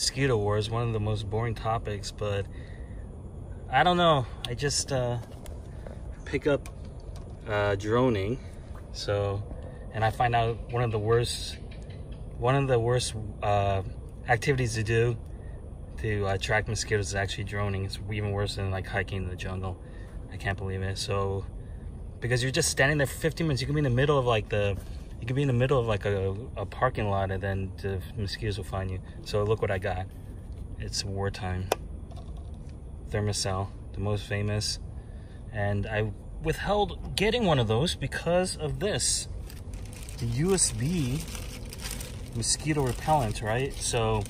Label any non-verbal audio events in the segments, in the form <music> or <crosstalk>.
Mosquito wars, one of the most boring topics, but I don't know. I just uh, pick up uh, droning, so and I find out one of the worst, one of the worst uh, activities to do to attract mosquitoes is actually droning. It's even worse than like hiking in the jungle. I can't believe it. So because you're just standing there for 15 minutes, you can be in the middle of like the you could be in the middle of like a, a parking lot and then the mosquitoes will find you. So look what I got. It's wartime. Thermacell, the most famous. And I withheld getting one of those because of this. The USB mosquito repellent, right? So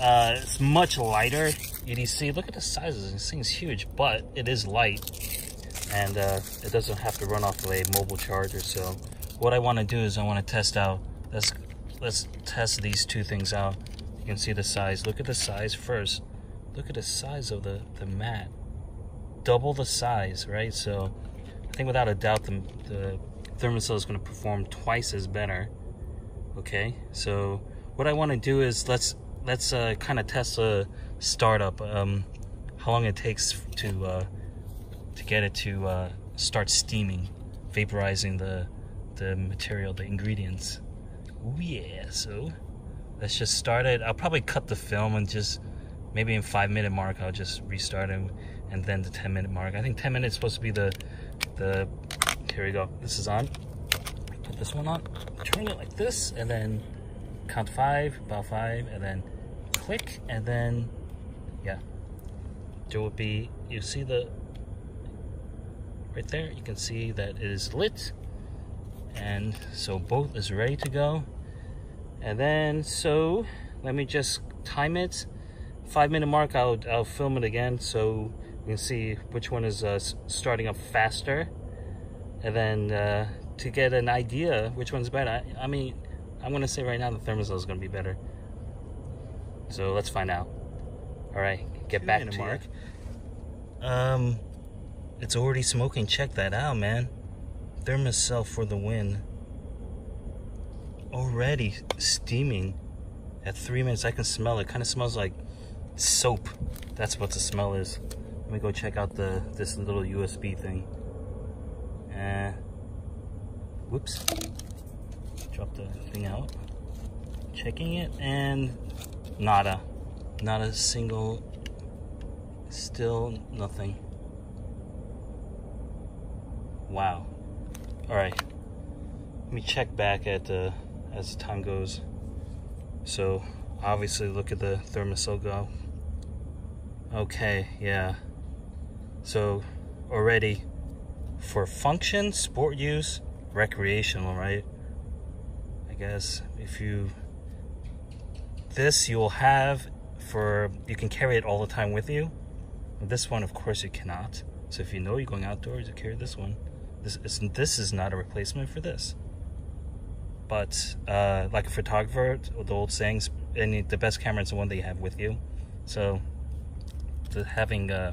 uh, it's much lighter. EDC, look at the sizes. This thing's huge, but it is light and uh, it doesn't have to run off of a mobile charger. So what I want to do is I want to test out, let's, let's test these two things out. You can see the size. Look at the size first. Look at the size of the, the mat. Double the size, right? So I think without a doubt the, the Thermacell is going to perform twice as better. Okay, so what I want to do is let's let's uh, kind of test a startup. Um, how long it takes to uh, to get it to uh, start steaming, vaporizing the the material, the ingredients. Oh yeah, so let's just start it. I'll probably cut the film and just maybe in five minute mark I'll just restart it and then the 10 minute mark. I think 10 minutes supposed to be the the here we go. This is on. Put this one on. Turn it like this and then count five, about five, and then click and then yeah. There will be you see the right there you can see that it is lit and so both is ready to go. And then so let me just time it. Five minute mark I'll, I'll film it again so you can see which one is uh, starting up faster. And then uh, to get an idea which one's better I, I mean I'm gonna say right now the Thermacell is gonna be better. So let's find out. All right get Two back to mark. You. um it's already smoking. Check that out man Thermacell for the win. Already steaming at three minutes. I can smell it. Kind of smells like soap. That's what the smell is. Let me go check out the this little USB thing. Uh, whoops. Drop the thing out. Checking it and nada. Not a single, still nothing. Wow. All right, let me check back at the as the time goes. So obviously look at the Thermacell go. Okay, yeah. So already for function, sport use, recreational, right? I guess if you this you will have for you can carry it all the time with you. This one, of course, you cannot. So if you know you're going outdoors, you carry this one. This is, this is not a replacement for this. But uh, like a photographer, the old sayings, and the best camera is the one that you have with you. So the, having uh,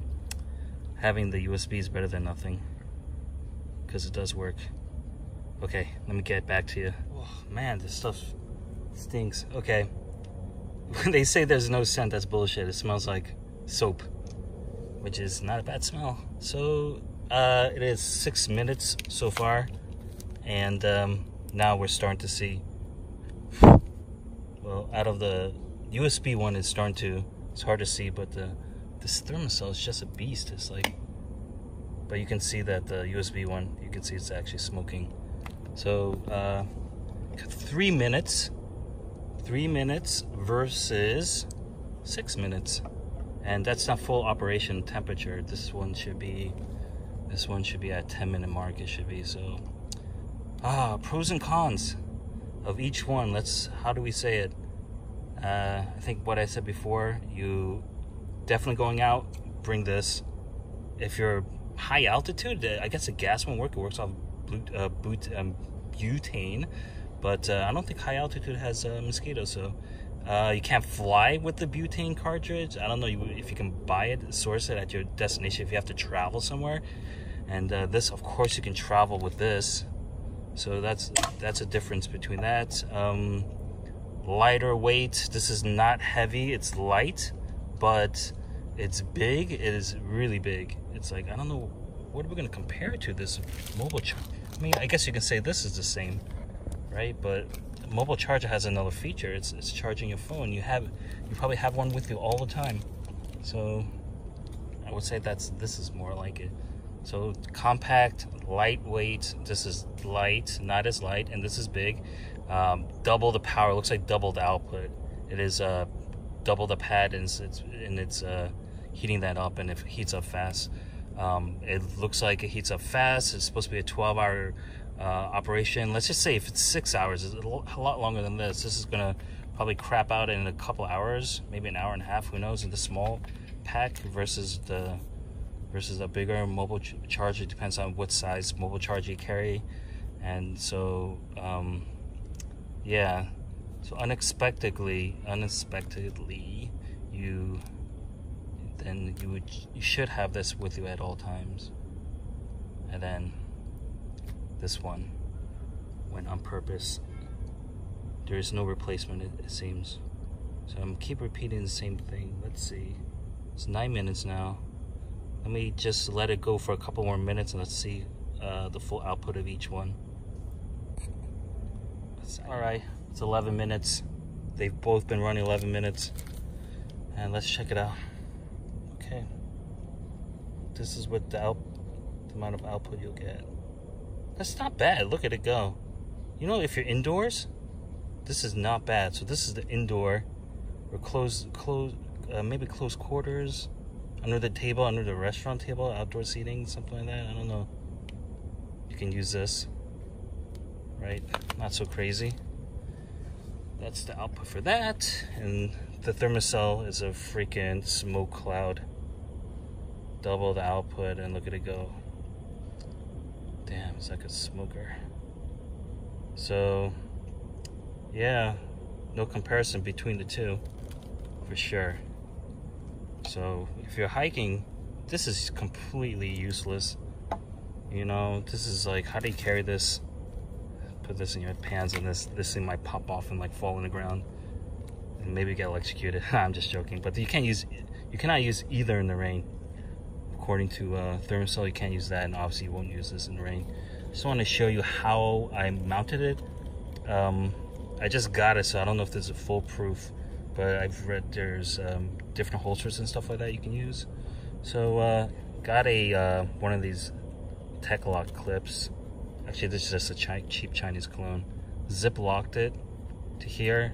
having the USB is better than nothing because it does work. Okay, let me get back to you. Oh, man, this stuff stinks. Okay, when <laughs> they say there's no scent, that's bullshit. It smells like soap, which is not a bad smell. So uh, it is six minutes so far, and um, now we're starting to see. Well, out of the USB one, is starting to. It's hard to see, but the this Thermacell is just a beast. It's like, but you can see that the USB one, you can see it's actually smoking. So uh, three minutes, three minutes versus six minutes, and that's not full operation temperature. This one should be this one should be at 10 minute mark, it should be. So, ah, pros and cons of each one. Let's, how do we say it? Uh, I think what I said before, you definitely going out, bring this. If you're high altitude, I guess a gas won't work. It works off uh, boot, um, butane, but uh, I don't think high altitude has uh, mosquitoes. So uh, you can't fly with the butane cartridge. I don't know if you can buy it, source it at your destination if you have to travel somewhere. And uh, this, of course, you can travel with this. So that's that's a difference between that. Um, lighter weight. This is not heavy. It's light, but it's big. It is really big. It's like I don't know what are we gonna compare it to this mobile. I mean, I guess you can say this is the same, right? But mobile charger has another feature. It's it's charging your phone. You have you probably have one with you all the time. So I would say that's this is more like it. So compact, lightweight. This is light, not as light, and this is big. Um, double the power. Looks like double the output. It is uh, double the pad, and it's, it's and it's uh, heating that up, and it heats up fast. Um, it looks like it heats up fast. It's supposed to be a 12-hour uh, operation. Let's just say if it's six hours, it's a lot longer than this. This is gonna probably crap out in a couple hours, maybe an hour and a half. Who knows? In the small pack versus the versus a bigger mobile ch charger. It depends on what size mobile charger you carry, and so um, yeah. So unexpectedly, unexpectedly, you then you would you should have this with you at all times. And then this one went on purpose. There is no replacement, it, it seems. So I'm keep repeating the same thing. Let's see. It's nine minutes now. Let me just let it go for a couple more minutes and let's see uh, the full output of each one. All right, it's 11 minutes. They've both been running 11 minutes. And let's check it out. Okay. This is what the, out, the amount of output you'll get. That's not bad. Look at it go. You know, if you're indoors, this is not bad. So this is the indoor or close, close, uh, maybe close quarters, under the table, under the restaurant table, outdoor seating, something like that. I don't know. You can use this, right? Not so crazy. That's the output for that. And the Thermacell is a freaking smoke cloud double the output and look at it go. Damn, it's like a smoker. So, yeah, no comparison between the two, for sure. So, if you're hiking, this is completely useless. You know, this is like, how do you carry this? Put this in your pants and this, this thing might pop off and like fall on the ground. And maybe get electrocuted. <laughs> I'm just joking. But you can't use, you cannot use either in the rain according to uh, you can't use that, and obviously you won't use this in the rain. Just want to show you how I mounted it. Um, I just got it, so I don't know if this is foolproof, but I've read there's um, different holsters and stuff like that you can use. So uh, got a uh, one of these Tek-Lok clips. Actually, this is just a chi cheap Chinese clone. Zip locked it to here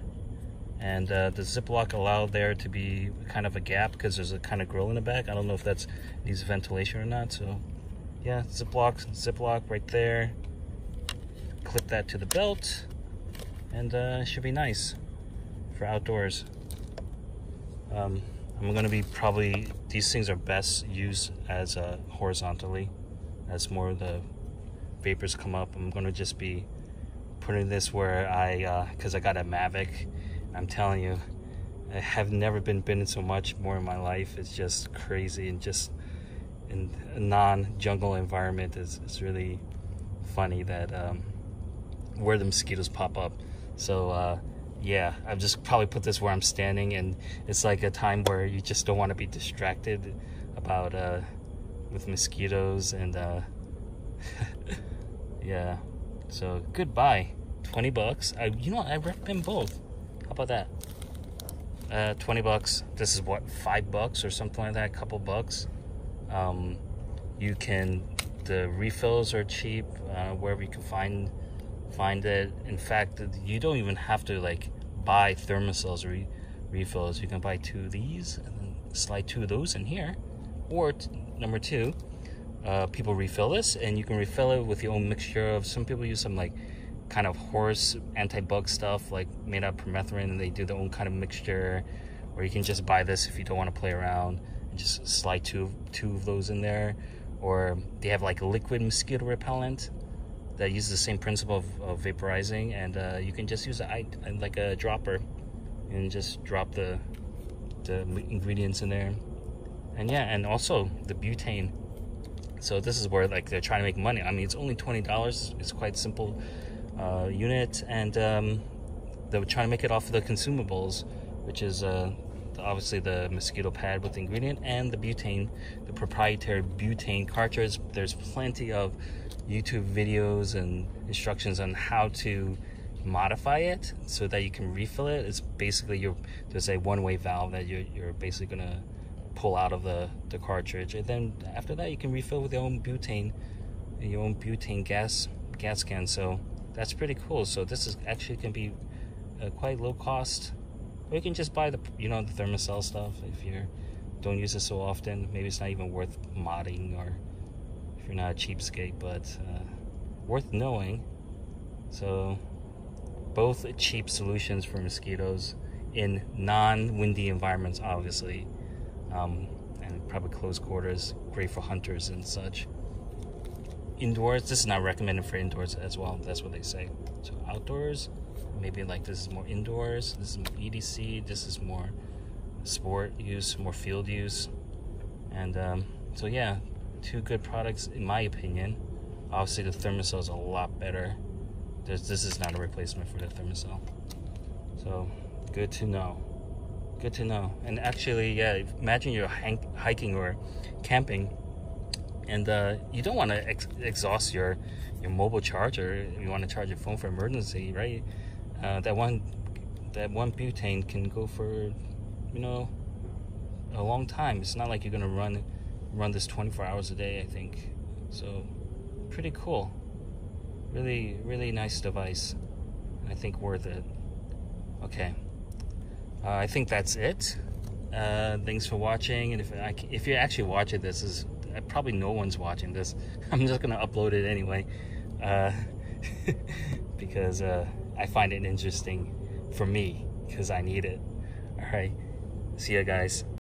and uh, the ziplock allowed there to be kind of a gap because there's a kind of grill in the back. I don't know if that's needs ventilation or not. So yeah, ziplock, ziplock right there. Clip that to the belt, and uh, it should be nice for outdoors. Um, I'm gonna be probably these things are best used as uh, horizontally, as more of the vapors come up. I'm gonna just be putting this where I, because uh, I got a Mavic I'm telling you, I have never been bitten so much more in my life. It's just crazy and just in a non-jungle environment is, is really funny that um, where the mosquitoes pop up. So uh, yeah, I've just probably put this where I'm standing and it's like a time where you just don't want to be distracted about uh, with mosquitoes and uh, <laughs> yeah. So goodbye, 20 bucks. I, you know, I recommend both. About that? Uh, 20 bucks. This is what, five bucks or something like that, a couple bucks. Um, you can, the refills are cheap uh, wherever you can find find it. In fact, you don't even have to like buy Thermacells re refills. You can buy two of these and then slide two of those in here. Or number two, uh, people refill this and you can refill it with your own mixture of, some people use some like kind of horse anti-bug stuff like made out of permethrin and they do their own kind of mixture or you can just buy this if you don't want to play around and just slide two, two of those in there. Or they have like liquid mosquito repellent that uses the same principle of, of vaporizing and uh, you can just use a, like a dropper and just drop the, the ingredients in there. And yeah and also the butane. So this is where like they're trying to make money. I mean it's only $20 it's quite simple uh, unit and um, they were trying to make it off of the consumables, which is uh, obviously the mosquito pad with the ingredient and the butane, the proprietary butane cartridge. There's plenty of YouTube videos and instructions on how to modify it so that you can refill it. It's basically your there's a one-way valve that you're, you're basically gonna pull out of the, the cartridge, and then after that you can refill with your own butane, your own butane gas gas can. So that's pretty cool. So this is actually can be uh, quite low cost. Or you can just buy the you know the Thermacell stuff if you don't use it so often. Maybe it's not even worth modding or if you're not a cheapskate, but uh, worth knowing. So both cheap solutions for mosquitoes in non-windy environments, obviously, um, and probably close quarters, great for hunters and such. Indoors, this is not recommended for indoors as well. That's what they say. So outdoors, maybe like this is more indoors. This is more EDC. This is more sport use, more field use, and um, so yeah, two good products in my opinion. Obviously, the Thermacell is a lot better this, this is not a replacement for the Thermacell. So, good to know. Good to know. And actually, yeah, imagine you're hiking or camping and uh, you don't want to ex exhaust your your mobile charger. You want to charge your phone for emergency, right? Uh, that one that one butane can go for you know a long time. It's not like you're gonna run run this 24 hours a day. I think so. Pretty cool really really nice device I think worth it okay uh, I think that's it uh, thanks for watching and if I, if you're actually watching this is probably no one's watching this. <laughs> I'm just gonna upload it anyway uh, <laughs> because uh, I find it interesting for me because I need it. All right. See ya guys